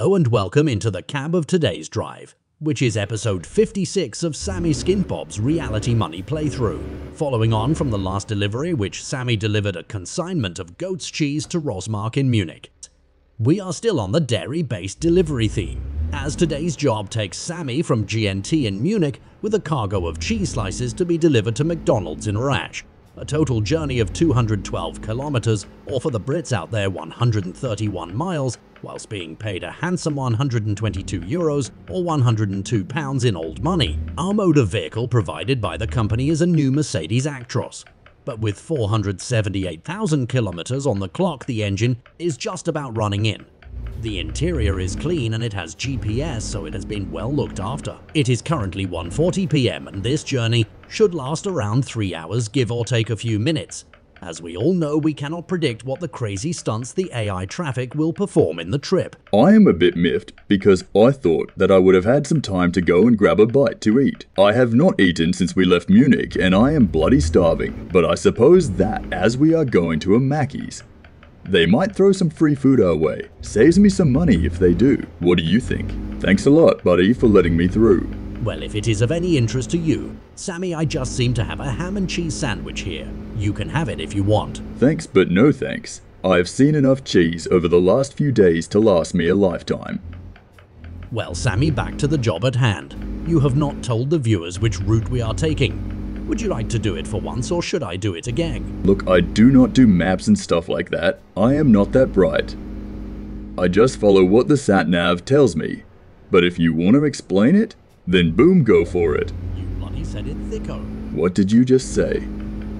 Hello and welcome into the cab of today's drive, which is episode 56 of Sammy Skintbob's Reality Money playthrough. Following on from the last delivery, which Sammy delivered a consignment of goat's cheese to Rosmark in Munich. We are still on the dairy-based delivery theme, as today's job takes Sammy from GNT in Munich with a cargo of cheese slices to be delivered to McDonald's in Rasch. A total journey of 212 kilometers, or for the Brits out there 131 miles, whilst being paid a handsome 122 euros or 102 pounds in old money. Our mode of vehicle provided by the company is a new Mercedes Actros. But with 478,000 kilometers on the clock, the engine is just about running in. The interior is clean and it has GPS, so it has been well looked after. It is currently 1.40pm and this journey should last around 3 hours give or take a few minutes. As we all know, we cannot predict what the crazy stunts the AI traffic will perform in the trip. I am a bit miffed because I thought that I would have had some time to go and grab a bite to eat. I have not eaten since we left Munich and I am bloody starving, but I suppose that as we are going to a Mackey's, they might throw some free food our way. Saves me some money if they do. What do you think? Thanks a lot, buddy, for letting me through. Well, if it is of any interest to you, Sammy, I just seem to have a ham and cheese sandwich here. You can have it if you want. Thanks, but no thanks. I have seen enough cheese over the last few days to last me a lifetime. Well, Sammy, back to the job at hand. You have not told the viewers which route we are taking. Would you like to do it for once or should I do it again? Look, I do not do maps and stuff like that. I am not that bright. I just follow what the sat-nav tells me. But if you want to explain it, then boom, go for it. You bloody said it thicko. What did you just say?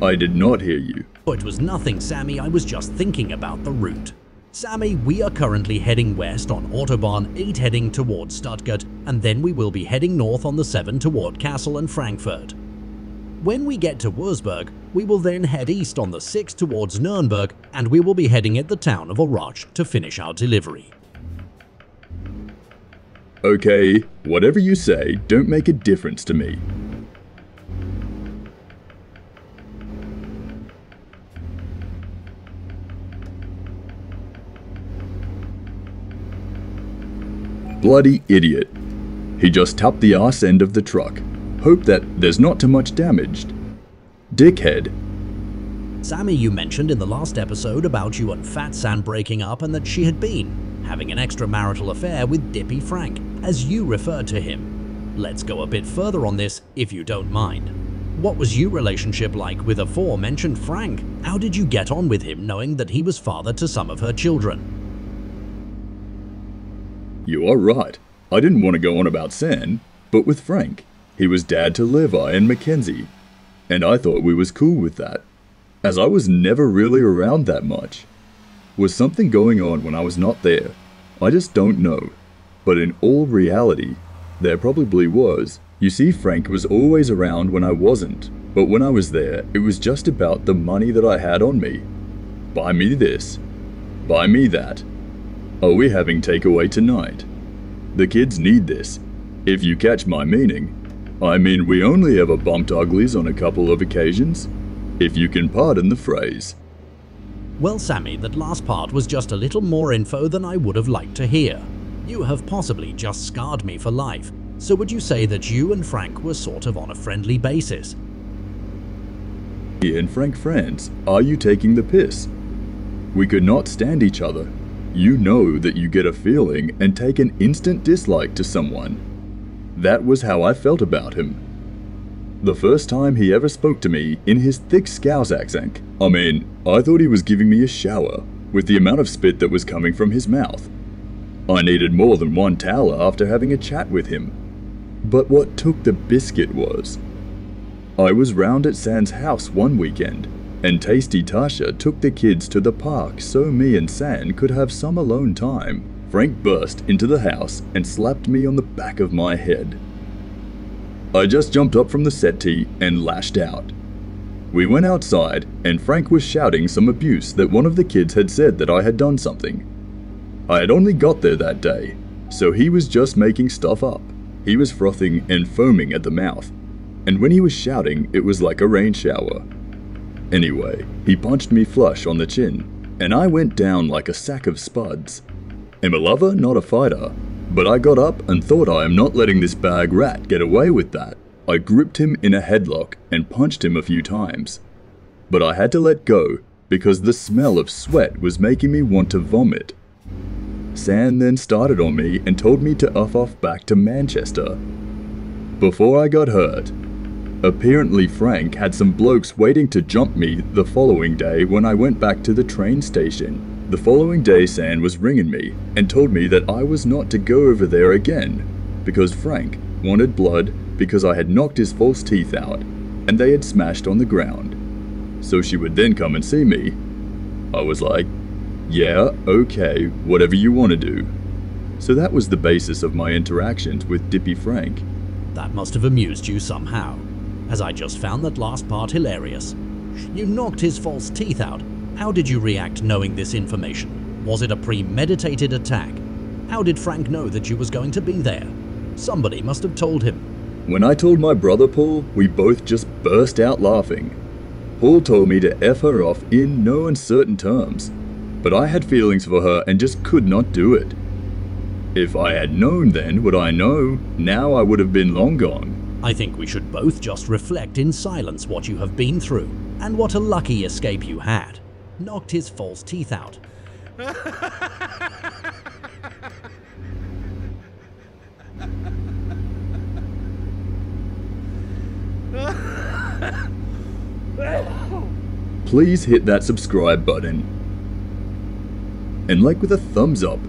I did not hear you. Oh, it was nothing, Sammy. I was just thinking about the route. Sammy, we are currently heading west on Autobahn 8 heading towards Stuttgart, and then we will be heading north on the 7 toward Kassel and Frankfurt. When we get to Wurzburg, we will then head east on the 6 towards Nuremberg and we will be heading at the town of Aurach to finish our delivery. Okay, whatever you say, don't make a difference to me. Bloody idiot. He just tapped the arse end of the truck. Hope that there's not too much damaged. Dickhead. Sammy, you mentioned in the last episode about you and Fat San breaking up and that she had been having an extramarital affair with Dippy Frank, as you referred to him. Let's go a bit further on this, if you don't mind. What was your relationship like with aforementioned Frank? How did you get on with him knowing that he was father to some of her children? You are right. I didn't want to go on about San, but with Frank, he was dad to Levi and Mackenzie, and I thought we was cool with that, as I was never really around that much. Was something going on when I was not there? I just don't know. But in all reality, there probably was. You see, Frank was always around when I wasn't, but when I was there, it was just about the money that I had on me. Buy me this. Buy me that. Are we having takeaway tonight? The kids need this, if you catch my meaning. I mean, we only ever bumped uglies on a couple of occasions, if you can pardon the phrase. Well, Sammy, that last part was just a little more info than I would have liked to hear. You have possibly just scarred me for life, so would you say that you and Frank were sort of on a friendly basis? Me and Frank friends, are you taking the piss? We could not stand each other. You know that you get a feeling and take an instant dislike to someone. That was how I felt about him. The first time he ever spoke to me in his thick Scouse accent. I mean, I thought he was giving me a shower, with the amount of spit that was coming from his mouth. I needed more than one towel after having a chat with him. But what took the biscuit was, I was round at San's house one weekend, and Tasty Tasha took the kids to the park so me and San could have some alone time. Frank burst into the house and slapped me on the back of my head. I just jumped up from the settee and lashed out. We went outside, and Frank was shouting some abuse that one of the kids had said that I had done something. I had only got there that day, so he was just making stuff up. He was frothing and foaming at the mouth, and when he was shouting, it was like a rain shower. Anyway, he punched me flush on the chin, and I went down like a sack of spuds. am a lover, not a fighter. But I got up and thought I am not letting this bag rat get away with that. I gripped him in a headlock and punched him a few times. But I had to let go because the smell of sweat was making me want to vomit. Sam then started on me and told me to uff off back to Manchester. Before I got hurt, apparently Frank had some blokes waiting to jump me the following day when I went back to the train station. The following day, San was ringing me and told me that I was not to go over there again because Frank wanted blood because I had knocked his false teeth out and they had smashed on the ground. So she would then come and see me. I was like, yeah, okay, whatever you want to do. So that was the basis of my interactions with Dippy Frank. That must have amused you somehow, as I just found that last part hilarious. You knocked his false teeth out how did you react knowing this information? Was it a premeditated attack? How did Frank know that you was going to be there? Somebody must have told him. When I told my brother Paul, we both just burst out laughing. Paul told me to F her off in no uncertain terms, but I had feelings for her and just could not do it. If I had known then what I know, now I would have been long gone. I think we should both just reflect in silence what you have been through, and what a lucky escape you had knocked his false teeth out. Please hit that subscribe button. And like with a thumbs up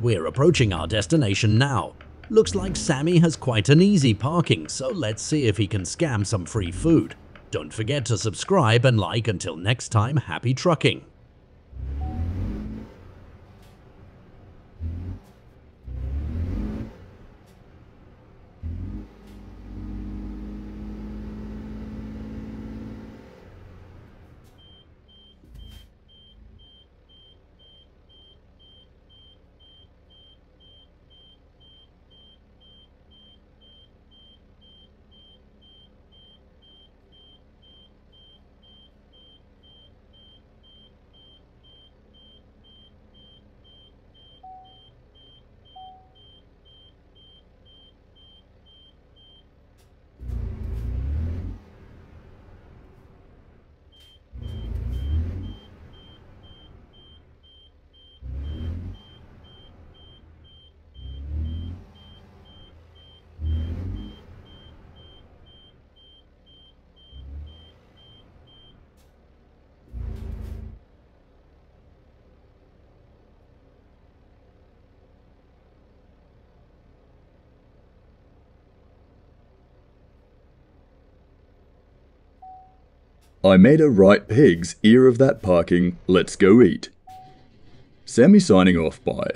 We're approaching our destination now. Looks like Sammy has quite an easy parking, so let's see if he can scam some free food. Don't forget to subscribe and like until next time, happy trucking! I made a right pigs ear of that parking. Let's go eat. Sammy signing off by